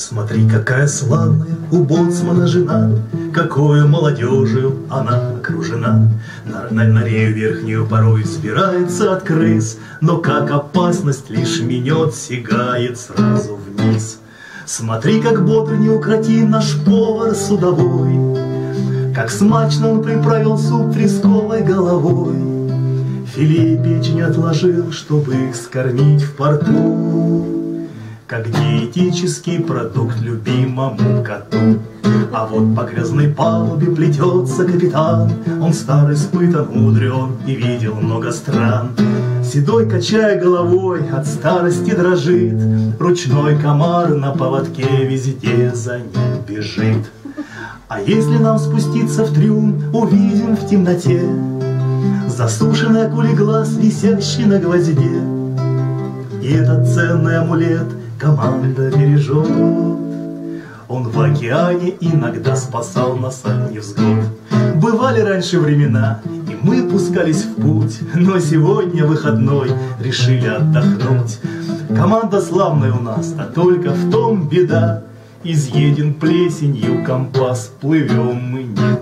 Смотри, какая славная у боцмана жена, Какой молодежью она окружена. На, на, на рею верхнюю порой собирается от крыс, Но как опасность лишь минет, сигает сразу вниз. Смотри, как бодр неукротим наш повар судовой, Как смачно он приправил суп тресковой головой. Филе печень отложил, чтобы их скормить в порту как диетический продукт любимому коту. А вот по грязной палубе плетется капитан, Он старый, спытан, мудрен и видел много стран. Седой, качая головой, от старости дрожит, Ручной комар на поводке везде за ним бежит. А если нам спуститься в трюм, увидим в темноте Засушенный акулий глаз, висящий на гвозде. И этот ценный амулет команда бережет. Он в океане иногда спасал нас от невзгод. Бывали раньше времена, и мы пускались в путь, но сегодня выходной решили отдохнуть. Команда славная у нас, а только в том беда, Изъеден плесенью компас, плывем мы не